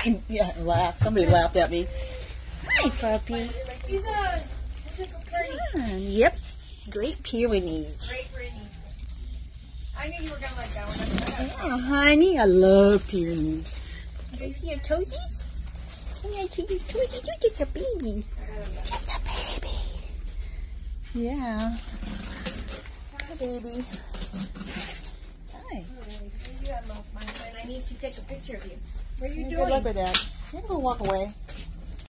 Hi. Yeah, laugh. Somebody laughed at me. Hi, puppy. Uh, he's a, he's a. Yep. Great Pyrenees. Great Pyrenees. I knew you were gonna like that one. Yeah, honey. I love Pyrenees. Do you see your toesies? Yeah, you toesies. You're just a baby. Just a baby. Yeah. Hi, baby. Hi. Oh, you have my friend. I need to take a picture of you. What are you Good luck with that. I'm gonna walk away.